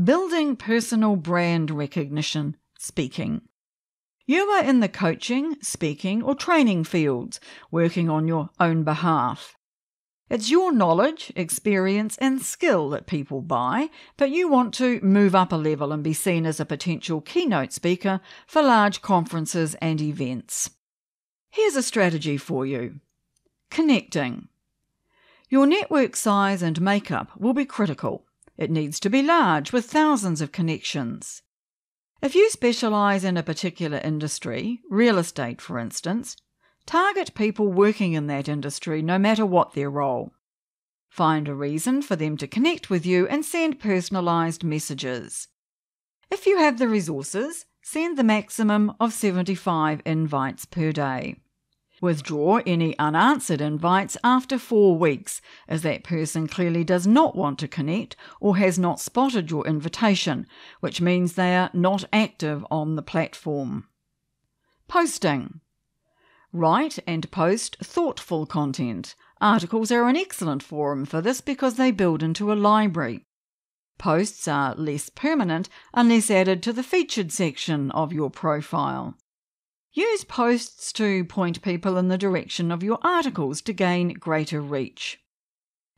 Building personal brand recognition, speaking. You are in the coaching, speaking, or training fields, working on your own behalf. It's your knowledge, experience, and skill that people buy, but you want to move up a level and be seen as a potential keynote speaker for large conferences and events. Here's a strategy for you connecting. Your network size and makeup will be critical. It needs to be large with thousands of connections. If you specialise in a particular industry, real estate for instance, target people working in that industry no matter what their role. Find a reason for them to connect with you and send personalised messages. If you have the resources, send the maximum of 75 invites per day. Withdraw any unanswered invites after four weeks, as that person clearly does not want to connect or has not spotted your invitation, which means they are not active on the platform. Posting. Write and post thoughtful content. Articles are an excellent forum for this because they build into a library. Posts are less permanent unless added to the featured section of your profile. Use posts to point people in the direction of your articles to gain greater reach.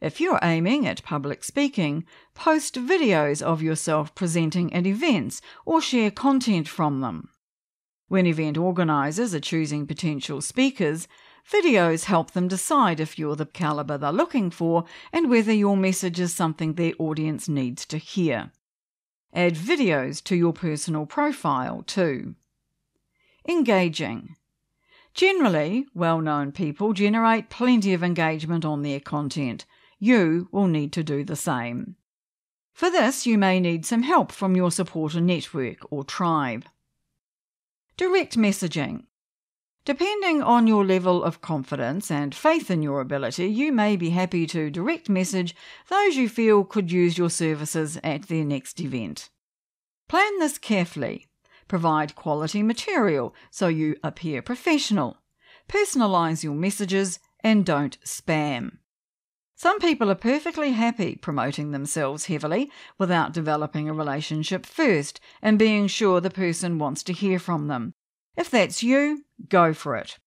If you're aiming at public speaking, post videos of yourself presenting at events or share content from them. When event organisers are choosing potential speakers, videos help them decide if you're the calibre they're looking for and whether your message is something their audience needs to hear. Add videos to your personal profile too. Engaging. Generally, well known people generate plenty of engagement on their content. You will need to do the same. For this, you may need some help from your supporter network or tribe. Direct messaging. Depending on your level of confidence and faith in your ability, you may be happy to direct message those you feel could use your services at their next event. Plan this carefully. Provide quality material so you appear professional. Personalise your messages and don't spam. Some people are perfectly happy promoting themselves heavily without developing a relationship first and being sure the person wants to hear from them. If that's you, go for it.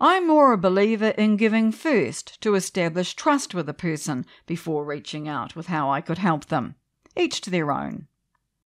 I'm more a believer in giving first to establish trust with a person before reaching out with how I could help them. Each to their own.